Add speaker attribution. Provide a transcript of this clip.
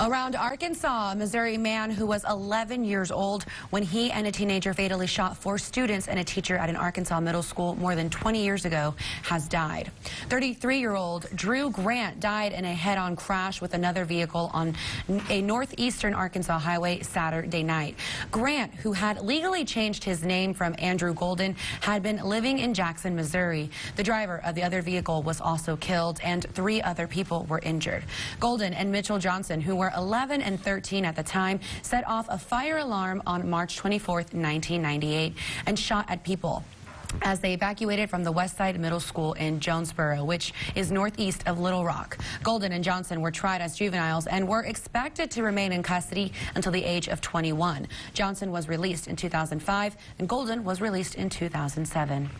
Speaker 1: Around Arkansas, a Missouri man who was 11 years old when he and a teenager fatally shot four students and a teacher at an Arkansas middle school more than 20 years ago has died. 33-year-old Drew Grant died in a head-on crash with another vehicle on a northeastern Arkansas highway Saturday night. Grant, who had legally changed his name from Andrew Golden, had been living in Jackson, Missouri. The driver of the other vehicle was also killed and three other people were injured. Golden and Mitchell Johnson, who were were 11 and 13 at the time, set off a fire alarm on March 24, 1998, and shot at people as they evacuated from the Westside Middle School in Jonesboro, which is northeast of Little Rock. Golden and Johnson were tried as juveniles and were expected to remain in custody until the age of 21. Johnson was released in 2005 and Golden was released in 2007.